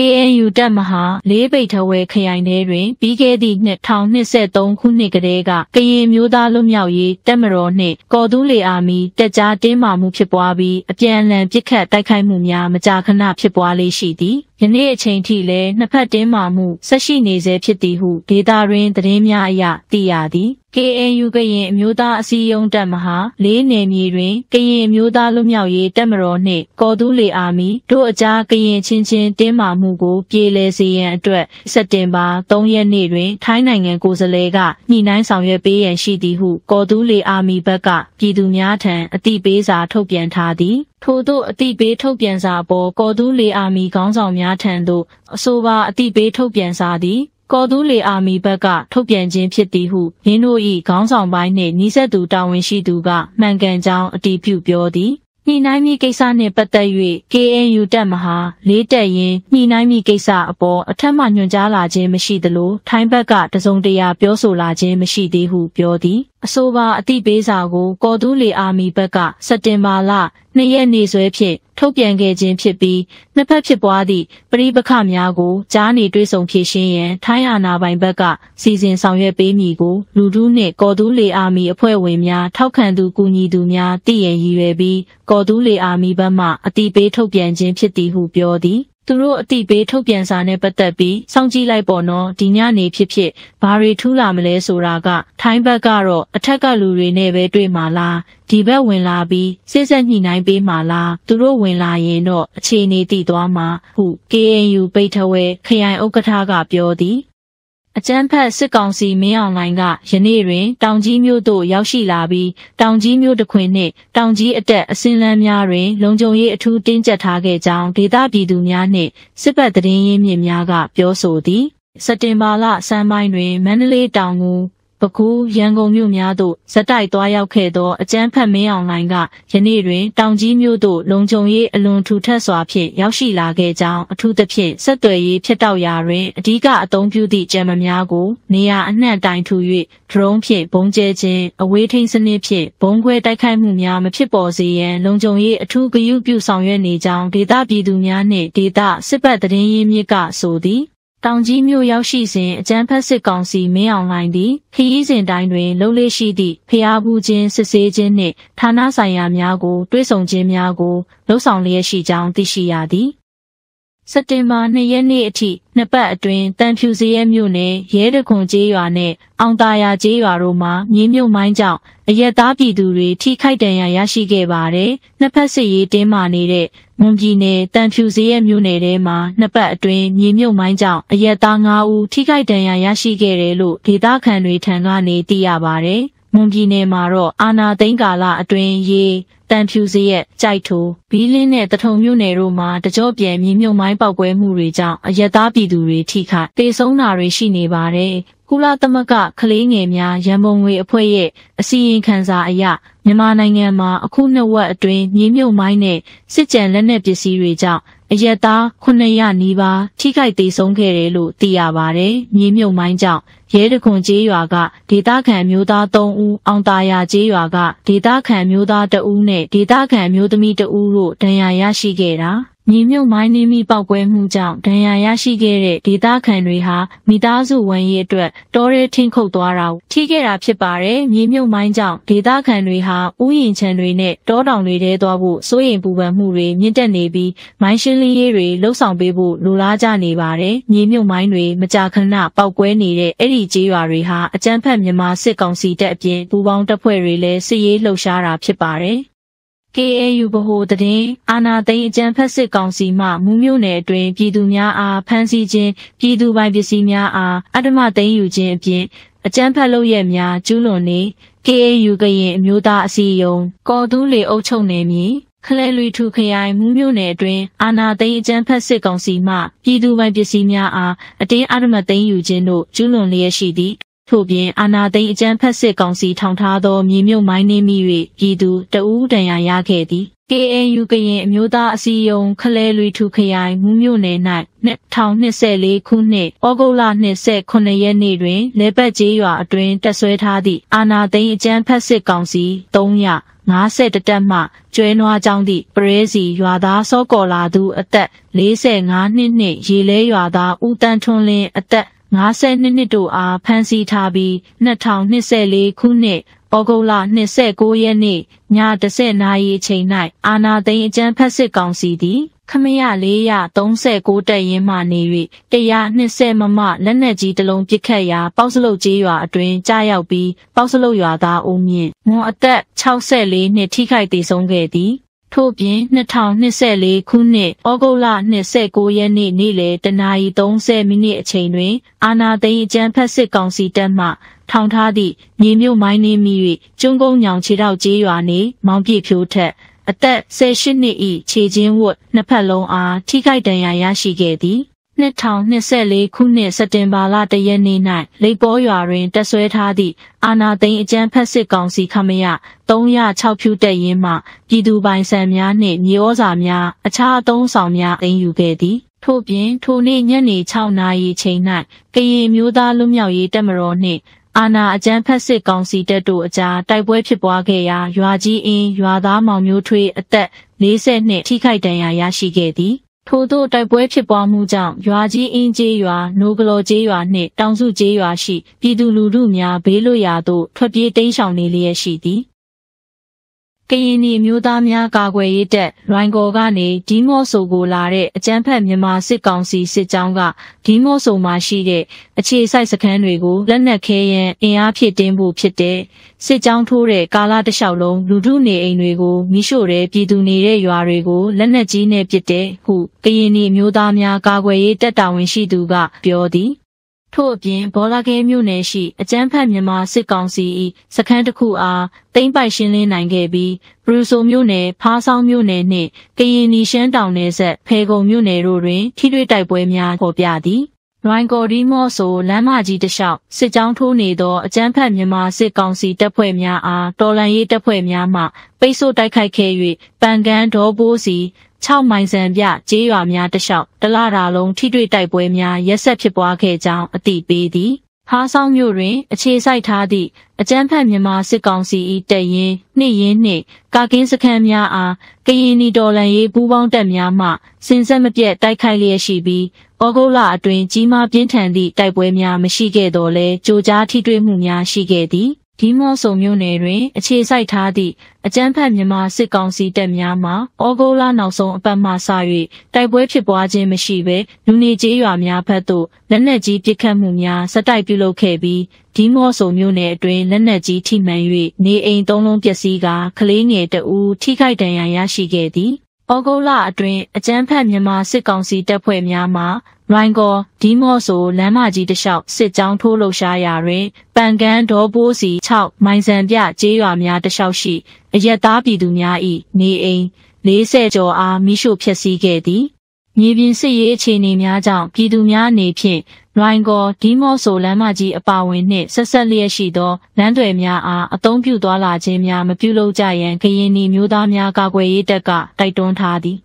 KNU တပ်မဟာလေးပိတ်ထဝဲခရိုင်ထဲတွင်ပြီးခဲ့သည့်2023ခုနှစ်ကတည်းကကရင်မျိုးသားလွတ်မြောက်ရေးတပ်မတော်နှင့်ကော်တူးလေအာမီတပ်ကြားတင်းမာမှုဖြစ်ပွားပြီးအပြန်အလှန်ပစ်ခတ်တိုက်ခိုက်မှုများမကြာခဏဖြစ်ပွားလေးရှိသည် ယနေ့အချိန်ထိလည်းနှစ်ဖက်တင်းမာမှုဆက်ရှိနေဆဲဖြစ်သည်ဟုဒေတာတွင်သတင်းများအရသိရသည် KNU ကရင်အမျိုးသားအစည်းအရုံးတပ်မဟာလေးနယ်မြေတွင်ကရင်အမျိုးသားလွတ်မြောက်ရေးတပ်မတော်နှင့်ကော်တူးလေအာမီတို့အကြားကရင်ချင်းချင်းတင်းမာမှုကိုပြေလည်စေရန်အတွက်စက်တင်ဘာ3ရက်နေ့တွင် ထိုင်းနိုင်ငံကိုယ်စားလှယ်ကညှိနှိုင်းဆောင်ရွက်ပေးရန်ရှိသည်ဟုကော်တူးလေအာမီဘက်ကပြည်သူများထံအသိပေးစာထုတ်ပြန်ထားသည် ထို့သို့အတိပေးထုတ်ပြန်စာပေါ်ကော်တူးလေအာမီခေါင်းဆောင်များထံသို့အဆိုပါအတိပေးထုတ်ပြန်စာသည်ကော်တူးလေအာမီဘက်ကထုတ်ပြန်ခြင်းဖြစ်သည်ဟုရင်းတို့၏ခေါင်းဆောင်ပိုင်းနှင့်နှီးဆက်သူတာဝန်ရှိသူကမှန်ကန်ကြောင်းအတည်ပြုပြောသည်ညှိနှိုင်းမိကိစ္စနှင့်ပတ်သက်၍ KNU တပ်မဟာလေးတက်ရင်ညှိနှိုင်းမိကိစ္စအပေါ်အထက်မှညွှန်ကြားလာခြင်းမရှိသလိုထိုင်းဘက်ကတစုံတရာပြောဆိုလာခြင်းမရှိသေးဟုပြောသည်အဆိုပါအတိပေးစာကိုကော်တူးလေအာမီဘက်ကစက်တင်ဘာလ2ရက်နေ့စွဲဖြင့်ထုတ်ပြန်ခဲ့ခြင်းဖြစ်ပြီးနှစ်ဖက်ဖြစ်ပွားသည့်ပရိပခများကိုကြားနေတွေ့ဆုံဖြေရှင်းရန်ထိုင်းအာဏာပိုင်ဘက်ကစီစဉ်ဆောင်ရွက်ပေးမည်ကိုလူထုနှင့်ကော်တူးလေအာမီအဖွဲ့ဝင်များထောက်ခံသူကူညီသူများတည်ရန်ရည်ရွယ်ပြီးကော်တူးလေအာမီဘက်မှအတိပေးထုတ်ပြန်ခြင်းဖြစ်သည်ဟုပြောသည် သူတို့အတိပေးထုတ်ပြန်စာနဲ့ပတ်သက်ပြီးစောင့်ကြည့်လိုက်ပေါ့နော်ဒီညနေဖြစ်ဖြစ်ဘာတွေထူးလာမလဲဆိုတာက ထိုင်းဘက်ကတော့အထက်ကလူတွေနဲ့ပဲတွေ့မှာလားဒီဘက်ဝင်လာပြီးစစ်ဆက်ညှိနှိုင်းပေးမှာလားသူတို့ဝင်လာရင်တော့အခြေအနေတည်သွားမှာဟု KNU ပိတ်ထဝဲခရိုင်ဥက္ကဋ္ဌကပြောသည် အကျန်းဖက်စစ်ကောင်စီမင်းအောင်လှိုင်ကယနေ့တွင် တောင်ကြီးမြို့သို့ရောက်ရှိလာပြီးတောင်ကြီးမြို့တခွင်နှင့်တောင်ကြီးအတက်အစင်းလန်းများတွင် လုံခြုံရေးအထူးတင်းကျပ်ထားခဲ့ကြောင်းဒေသပြည်သူများနှင့်စစ်ဘက်သတင်းရင်းမြစ်များကပြောဆိုသည်စက်တင်ဘာလဆန်းပိုင်းတွင်မန္တလေးတောင်ကို ပဲခူးရန်ကုန်မြို့များသို့ဇက်တိုက်သွားရောက်ခဲ့သောအကြမ်းဖက်မင်းအောင်လှိုင်ကယနေ့တွင်တောင်ကြီးမြို့သို့လုံခြုံရေးအလွန်ထူထပ်စွာဖြင့်ရောက်ရှိလာခဲ့ကြောင်းအထူးသဖြင့်ဆက်သွယ်ရေးဖြစ်တောက်ရာတွင်အ धिक အသုံးပြုသည့်ကြံမများကိုနေရာအနှံ့တိုင်ထူ၍ဒရုန်းဖြင့်ဘုံကျဲခြင်းအဝေးထိန်းစနစ်ဖြင့်ဘုံခွဲတိုက်ခိုက်မှုများမဖြစ်ပေါ်စေရန်လုံခြုံရေးအထူးဂရုပြုဆောင်ရွက်နေကြောင်းဒေသပြည်သူများနှင့်ဒေသစစ်ပတ်သတင်းရင်းမြစ်ကဆိုသည် တောင်ကြီးမြို့ရောက်ရှိစဉ်အကြမ်းဖက်စစ်ကောင်စီမင်းအောင်လှိုင်သည်ခရီးစဉ်တိုင်းတွင်လှုပ်လေရှိသည့်ဖျားဘူးခြင်းစစ်ဆေးခြင်းနှင့်ဌာနဆိုင်ရာများကိုတွဲဆောင်ခြင်းများကိုလှုပ်ဆောင်လျက်ရှိကြောင်းသိရှိရသည် စက်တင်ဘာ2ရက်နေ့အထိနှစ်ပတ်အတွင်းတန်ဖြူစရဲမြို့နယ်ရဲတခွန်ကျေးရွာနဲ့အောင်တာယာကျေးရွာတို့မှာမြေမြုပ်မိုင်းကြောင့်အရက်သားပြည်သူတွေထိခိုက်ဒဏ်ရာရရှိခဲ့ပါတယ်။နှစ်ဖက်စစ်ရေးတင်းမာနေတဲ့မွန်ပြည်နယ်တန်ဖြူစရဲမြို့နယ်ထဲမှာနှစ်ပတ်အတွင်းမြေမြုပ်မိုင်းကြောင့်အရက်သား9ဦးထိခိုက်ဒဏ်ရာရရှိခဲ့တယ်လို့ဒေသခံတွေထံကနေသိရပါတယ်။ မွန်ပြည်နယ်မှာတော့အာနာသိန်းကာလအတွင်းရေတန်ဖြူစရက်ကြိုက်ထိုဘီလင်းနဲ့တထုံမြို့နယ်တို့မှာတကြောပြန်မြေမြုပ်မိုင်းပောက်ကွဲမှုတွေကြောင့်အရက်သားပြည်သူတွေထိခိုက်တေဆုံးတာတွေရှိနေပါတယ်။ကုလသမဂ္ဂကလေးငယ်များရန်ပုံငွေအဖွဲ့ရဲ့အစည်းအဝေးခန်းစာအရမြန်မာနိုင်ငံမှာအခုနှစ်ဝက်အတွင်းမြေမြုပ်မိုင်းနဲ့စစ်ကြံလက်နက်ပစ္စည်းတွေကြောင့် အရက်သား900နီးပါးထိခိုက်ဒေဆုံးခဲ့တယ်လို့သိရပါတယ်။မြေမြုပ်မိုင်းကြောင့်ရဲတခွန်ကျေးရွာကဒေသခံမျိုးသား3ဦးအောင်တာယာကျေးရွာကဒေသခံမျိုးသား2ဦးနဲ့ဒေသခံမျိုးသမီး2ဦးတို့ဒဏ်ရာရရှိခဲ့တာ မြေမြုပ်မိုင်းနှင်းမိပောက်ကွဲမှုကြောင့်ဒဏ်ရာရရှိခဲ့တဲ့ဒေသခံတွေဟာမိသားစုဝန်ရေးအတွက်တောရဲထင်းခုတ်သွားတာထိခဲ့တာဖြစ်ပါတယ်မြေမြုပ်မိုင်းကြောင့်ဒေသခံတွေဟာဥယျင်ချံတွေနဲ့တောတောင်တွေထဲသွားဖို့စိုးရိမ်ပူပန်မှုတွေမြင့်တက်နေပြီးမိုင်းရှင်းလင်းရေးတွေလှုပ်ဆောင်ပေးဖို့လိုလားကြနေပါတယ်မြေမြုပ်မိုင်းတွေမကြာခဏပောက်ကွဲနေတဲ့အဲ့ဒီကျေးရွာတွေဟာအကြမ်းဖက်မြန်မာစစ်ကောင်စီတပ်အပြင်ပူပေါင်းတပ်ဖွဲ့တွေလည်းစစ်ရေးလှုပ်ရှားတာဖြစ်ပါတယ် KAU ဗဟိုသတင်းအာနာသိန်းအကြံဖက်စစ်ကောင်စီမှမူးမြို့နယ်အတွင်းပြည်သူများအားဖမ်းဆီးခြင်းပြည်သူပိုင်ပစ္စည်းများအားအဓမ္မသိမ်းယူခြင်းအပြင်အကြမ်းဖက်လုပ်ရက်များကျူးလွန်နေ KAU ကရင်အမျိုးသားအစည်းအရုံးကော်တူးလေအုပ်ချုပ်နယ်မြေခလဲလွီထူခရိုင်မူးမြို့နယ်အတွင်းအာနာသိန်းအကြမ်းဖက်စစ်ကောင်စီမှပြည်သူပိုင်ပစ္စည်းများအားအတင်းအဓမ္မသိမ်းယူခြင်းတို့ကျူးလွန်လျက်ရှိသည့် ထို့ပြင်အာနာသိန်းအကြမ်းဖက်စစ်ကောင်စီထောင်ထားသောမြေမြုပ်မိုင်းနှင်းမိ၍ပြည်သူတအူးတန်ရာရခဲ့သည် KNU ကရင်အမျိုးသားအစည်းအရုံးခလဲလွေထူခရိုင်မူးမြို့နယ်၌2024ခုနှစ်ဩဂုတ်လ29ရက်နေ့တွင်လေပတ်ကျေးရွာအတွင်းတက်ဆွဲထားသည့်အာနာသိန်းအကြမ်းဖက်စစ်ကောင်စီ300 50တက်မှကျွဲနွားကြောင်းသည့်ပရဲစီရွာသားစောကော်လာသူအသက်45နှစ်နှင့်ရေလဲရွာသားဦးတန်းထွန်းလင်းအသက် 52နှစ်တို့အားဖမ်းဆီးထားပြီး2024ခုနှစ်ဩဂုတ်လ29ရက်နေ့ည10နာရီအချိန်၌အာနာသိန်းအကြမ်းဖက်စစ်ကောင်စီသည်ခမရ439တက်ရင်မှနေ၍120မမလက်နက်ကြီးတစ်လုံးပစ်ခတ်ရာပေါက်စလုတ်ကျေးရွာအတွင်းကြားရောက်ပြီးပေါက်စလုတ်ရွာသားဦးမြင့်မွန်အသက်64နှစ်ထိခိုက်ဒေဆုံးခဲ့သည် ထို့ပြင်2024ခုနှစ်ဩဂုတ်လ29ရက်နေ့နေ့လယ်တနာရီ30မိနစ်အချိန်တွင် အာနာသိန်းအကြမ်းဖက်စစ်ကောင်စီတပ်မှ ထောင်ထားသည့်မြေမြုပ်မိုင်းနှင်းမိ၍ကျွန်းကုန်းညောင်ခြေထောက်ကျေးရွာနေမောင်ပြည့်ဖြိုးထက်အသက်18နှစ်၏ခြေချင်းဝတ်နှစ်ဖက်လုံးအားထိခိုက်ဒဏ်ရာရရှိခဲ့သည် 2024ခုနှစ်စက်တင်ဘာလတရက်နေ့၌လိပ်ပေါ်ရွာတွင်တက်ဆွဲထားသည့်အာနာသိန်းအကြမ်းဖက်စစ်ကောင်စီခမရ306ဖြူတက်ရင်မှပြည်သူပိုင်ဆံများနှင့်မြေဩဇာများအခြားအသုံးဆောင်များအင်ယူခဲ့သည်ထို့ပြင်ထိုနေ့ညနေ6နာရီချိန်၌ကရင်မျိုးသားလူမျိုးရေးတပ်မတော်နှင့်အာနာအကြမ်းဖက်စစ်ကောင်စီတပ်တို့အကြားတိုက်ပွဲဖြစ်ပွားခဲ့ရာရွာကြီးအင်းရွာသားမောင်မျိုးထွေးအသက်40နှစ်ထိခိုက်ဒဏ်ရာရရှိခဲ့သည် ထို့သောတိုက်ပွဲဖြစ်ပွားမှုကြောင့်ရွာကြီးအင်းကျေးရွာနိုကလော်ကျေးရွာနှင့်တောင်စုကျေးရွာရှိ ပြည်သူလူထုများဘေးလွတ်ရာသို့ထွက်ပြေးတိမ်းရှောင်နေလျက်ရှိသည် ကရင်ပြည်မျိုးသားများကာကွယ်ရေးတပ်ရိုင်ကော်ကနေဒီမော့ဆိုကိုလာတဲ့အကြမ်းဖက်မြန်မာစစ်ကောင်စီစစ်ကြောင်းကဒီမော့ဆိုမှာရှိတဲ့အခြေစိုက်စခန်းတွေကိုလက်နက်ခဲယမ်းအင်အားဖြည့်တင်းဖို့ဖြစ်တဲ့စစ်ကြောင်းထိုးတဲ့ကာလတစ်လျှောက်လုံးလူထုနေအိမ်တွေကိုမိရှို့တဲ့ပြည်သူနေတဲ့ရွာတွေကိုလက်နက်ကြီးနဲ့ပစ်တဲ့ဟုကရင်ပြည်မျိုးသားများကာကွယ်ရေးတပ်တာဝန်ရှိသူကပြောသည် ထို့အပြင်ဘောလာကဲမြို့နယ်ရှိအကျန်းဖတ်မြန်မာစစ်ကောင်စီ၏စခန်းတစ်ခုအားတိမ့်ပိုက်ရှင်းလင်းနိုင်ခဲ့ပြီးဘရူဆိုမြို့နယ်ဖားဆောင်မြို့နယ်နှင့်ကရင်နီရှမ်းတောင်နယ်ဆက်ဖေကုံမြို့နယ်တို့တွင်ထိတွေ့တိုက်ပွဲများပေါ်ပြသည်ရိုင်းကော်ဒီမော့ဆိုလမ်းမကြီးတစ်လျှောက်စစ်ကြောင်းထိုးနေသောအကြမ်းဖက်မြန်မာစစ်ကောင်စီတပ်ဖွဲ့များအားတော်လှန်ရေးတပ်ဖွဲ့များမှပိတ်ဆို့တိုက်ခိုက်ခဲ့၍ပန်ကန်ဒေါ်ဘိုးစီ 6မိုင်စံပြကျေးရွာများတလျှောက်တလတာလုံးထိတွေ့တိုက်ပွဲများရက်ဆက်ဖြစ်ပွားခဲ့ကြောင်းအသိပေးသည်ဖားဆောင်မြို့တွင် အခြေစိုက်ထားသည့်အကြမ်းဖက်မြန်မာစစ်ကောင်စီ၏တပ်ရင်းနှင့်ရင်းနှင့်ကာကင်းစခန်းများအားကရင်နီတော်လှန်ရေးပူးပေါင်းတပ်များမှစင်ဆက်မပြတ်တိုက်ခိုက်လျက်ရှိပြီးဩဂုတ်လအတွင်းကြီးမားပြင်းထန်သည့်တိုက်ပွဲများမရှိခဲ့တော့လဲကြိုကြားထိတွေ့မှုများရှိခဲ့သည် ဒီမော့ဆုံမြို့နယ်တွင် အခြေစိုက်ထားသည့်အကြမ်းဖက်မြန်မာစစ်ကောင်စီတပ်များမှဩဂုတ်လနောက်ဆုံးအပတ်မှစ၍တိုက်ပွဲဖြစ်ပွားခြင်းမရှိဘဲလူနေကျေးရွာများဘက်သို့လက်နက်ကြီးပစ်ခတ်မှုများစတိုက်ပြုလုပ်ခဲ့ပြီးဒီမော့ဆုံမြို့နယ်အတွင်းလက်နက်ကြီးထိမှန်၍နေအိမ်သုံးလုံးပျက်စီးကာကလေးငယ်တဦးထိခိုက်ဒဏ်ရာရရှိခဲ့သည်ဩဂုတ်လအတွင်းအကြမ်းဖက်မြန်မာစစ်ကောင်စီတပ်ဖွဲ့များမှ ရိုင်းကောဒီမော့ဆိုလမ်းမကြီးတစ်လျှောက်စစ်ကြောင်းထိုးလှုပ်ရှားရာတွင်ပန်ကန်ဒေါ်ဘိုးစီ6မိုင်စံပြကျေးရွာများတစ်လျှောက်ရှိအရက်သားပြည်သူများ၏နေအိမ်40ကျော်အားမိရှို့ဖျက်ဆီးခဲ့သည်မြေပြင်စစ်ရေးအခြေအနေများကြောင့်ပြည်သူများအနေဖြင့်ရိုင်းကောဒီမော့ဆိုလမ်းမကြီးအပါဝင်နှင့်ဆက်ဆက်လျက်ရှိသောလမ်းတွေများအားအသုံးပြုသွားလာခြင်းများမပြုလုပ်ကြရန်ကရင်နီမျိုးသားများကာကွယ်ရေးတပ်ကတိုက်တွန်းထားသည်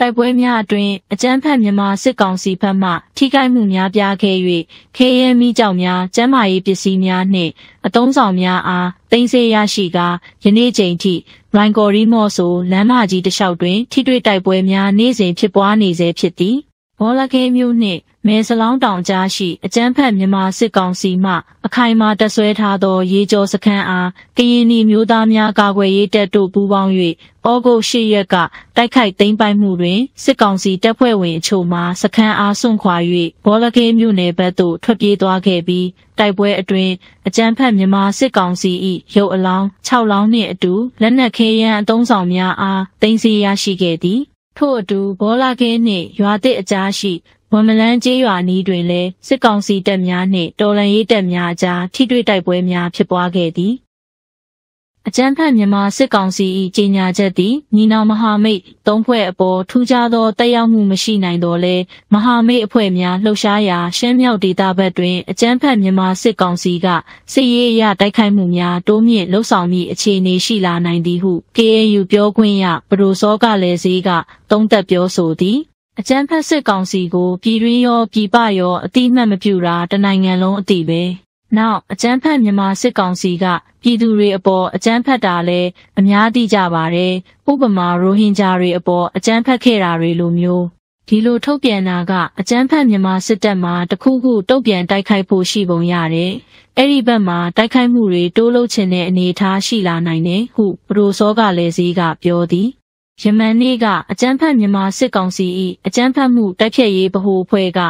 တိုက်ပွဲများအတွင်အကြမ်းဖက်မြန်မာစစ်ကောင်စီဘက်မှထိခိုက်မှုများပြားခဲ့၍ခေရဲမိကြောင်များကျန်းမာရေးပစ္စည်းများနှင့်အတုံးဆောင်များအားတင်စေရရှိကာယနေ့ချိန်ထိရိုင်ကော်ရီမော့ဆိုလမ်းမကြီးတစ်လျှောက်တွင်ထိတွေ့တိုက်ပွဲများနေ့စဉ်ဖြစ်ပွားနေဆဲဖြစ်သည် ဘောလခဲမျိုးနှင့်မဲစလောင်းတောင်ကြားရှိအကြမ်းဖက်မြန်မာစစ်ကောင်စီမှ အခိုင်အမာတပ်ဆွဲထားသော ရေကြောစခန်းအားကရင်နီမျိုးသားများကာကွယ်ရေးတပ်တို့ပူးပေါင်း၍ဩဂုတ်၈ရက်ကတိုက်ခိုက်သိမ်းပိုက်မှုတွင်စစ်ကောင်စီတပ်ဖွဲ့ဝင်အချို့မှစခန်းအားစွန့်ခွာ၍ဘောလကဲမြို့နယ်ဘက်သို့ထွက်ပြေးသွားခဲ့ပြီးတိုက်ပွဲအတွင်းအကြမ်းဖက်မြန်မာစစ်ကောင်စီ၏ရုပ်အလောင်း6လောင်းနှင့်အတူလက်နက်ခဲယမ်းအုံဆောင်များအားတင်စီရရှိခဲ့သည် ထို့အတူဘောလာကဲနှင့်ရွာသစ်အကြားရှိဝမ်မလန်းကျေးရွာနီးတွင်လည်းစစ်ကောင်စီတပ်များနှင့်တော်လှန်ရေးတပ်များအကြားထိတွေ့တိုက်ပွဲများဖြစ်ပွားခဲ့သည် အကြမ်းဖက်မြန်မာစစ်ကောင်စီ၏ကြေညာချက်သည်ညီနောင်မဟာမိတ်သုံးဖွဲ့အပေါ်ထူးခြားသောတက်ရောက်မှုမရှိနိုင်တော့လဲမဟာမိတ်အဖွဲ့များလှုပ်ရှားရာရှမ်းမြောက်ဒေသဘက်တွင်အကြမ်းဖက်မြန်မာစစ်ကောင်စီကစစ်ရေးအရတိုက်ခိုက်မှုများတိုးမြင့်လှုပ်ဆောင်မည့်အခြေအနေရှိလာနိုင်သည်ဟု KAU ပြောခွင့်ရပဒိုစောကလည်းစည်းကသုံးသက်ပြောဆိုသည်အကြမ်းဖက်စစ်ကောင်စီကိုပြည်တွင်းရောပြည်ပရောအတိအမှတ်မပြုတာတနိုင်ငံလုံးအတိပဲ နောက်အကြမ်းဖက်မြန်မာစစ်ကောင်စီကပြည်သူတွေအပေါ်အကြမ်းဖက်တာလဲအများသိကြပါတယ်ဥပမာရိုဟင်ဂျာတွေအပေါ်အကြမ်းဖက်ခဲ့တာတွေလိုမျိုးဒီလိုထုတ်ပြန်တာကအကြမ်းဖက်မြန်မာစစ်တပ်မှတခုခုတုတ်ပြန်တိုက်ခိုက်ဖို့ရှိပုံရတယ်အဲ့ဒီဘက်မှာတိုက်ခိုက်မှုတွေတိုးလုပ်ချင်တဲ့အနေအထားရှိလာနိုင်တယ်ဟုပရိုစောကလည်းစည်းကပြောသည်ယမန်နေ့ကအကြမ်းဖက်မြန်မာစစ်ကောင်စီ၏အကြမ်းဖက်မှုတိုက်ဖျက်ရေးဗဟိုအဖွဲ့က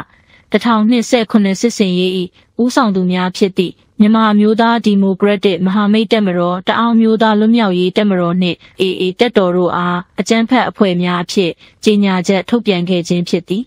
1029စစ်စင်ရေး၏ ဦးဆောင်သူများဖြစ်သည့်မြန်မာမျိုးသားဒီမိုကရက်တစ်မဟာမိတ်တက်မတော်တအောင်မျိုးသားလွတ်မြောက်ရေးတက်မတော်နှင့် AA တက်တော်တို့အားအကြမ်းဖက်အဖွဲ့များအဖြစ်ကြေညာချက်ထုတ်ပြန်ခဲ့ခြင်းဖြစ်သည်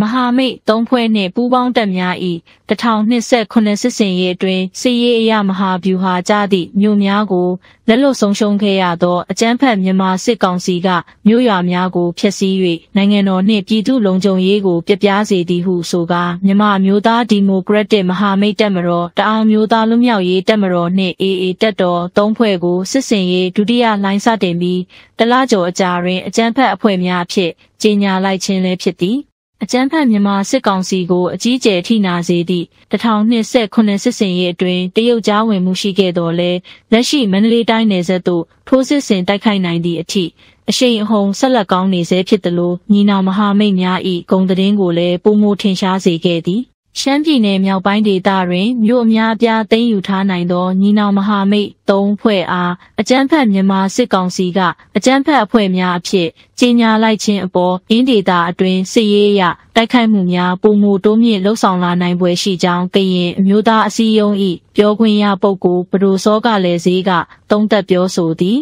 မဟာမိတ်သုံးဖွဲ့နှင့်ပူးပေါင်းတပ်များ၏1029စစ်စင်ရေးအတွင်းစစ်ရေးအရမဟာဗျူဟာကြသည့်မြို့များကိုလက်လွတ်ဆုံးရှုံးခဲ့ရသောအကြမ်းဖက်မြန်မာစစ်ကောင်စီကမြို့ရွာများကိုဖျက်ဆီး၍နိုင်ငံတော်နှင့်ပြည်သူလုံခြုံရေးကိုပြပြစေသည်ဟုဆိုကာမြန်မာမျိုးသားဒီမိုကရက်တစ်မဟာမိတ်တပ်မတော်တအောင်မျိုးသားလွတ်မြောက်ရေးတပ်မတော်နှင့် AA တပ်တော်သုံးဖွဲ့ကိုစစ်စင်ရေးဒုတိယလိုင်းစတင်ပြီးတလကျော်အကြာတွင်အကြမ်းဖက်အဖွဲ့များအဖြစ်ကြေညာလိုက်ခြင်းလည်းဖြစ်သည် အကြမ်းဖက်မြန်မာစစ်ကောင်စီကိုအကြီးကျယ်ထိနာစေသည့်1029စစ်စင်ရေးအတွင်းတရုတ်ကြားဝင်မှုရှိခဲ့တော်လဲလက်ရှိမန္တလေးတိုင်းနယ်စပ်သို့ထိုးစစ်ဆင်တိုက်ခိုက်နိုင်သည့်အထိအရှိန်အဟုန်ဆက်လက်ကောင်းနေစေဖြစ်သလိုညီနောင်မဟာမိတ်များ၏ဂုံသတင်းကိုလည်းပုံမထင်ရှားစေခဲ့သည် ရှမ်းပြည်နယ်မြောက်ပိုင်းဒေသတွင်မြို့အများအပြားသိမ်းယူထားနိုင်သောညီနောင်မဟာမိတ်၃ဖွဲ့အားအကြမ်းဖက်မြန်မာစစ်ကောင်စီကအကြမ်းဖက်အဖွဲ့များအဖြစ်ကြေညာလိုက်ခြင်းအပေါ်အင်းဒေတာအတွင်းစစ်ရေးအရတိုက်ခိုက်မှုများပုံမတိုးမြင့်လှုပ်ဆောင်လာနိုင်ပွဲရှိကြောင်းကရင်အမျိုးသားအစည်းအရုံး၏ပြောခွင့်ရပုဂ္ဂိုလ်ဘဒိုစောကလည်းဈေးကသုံးသက်ပြောဆိုသည်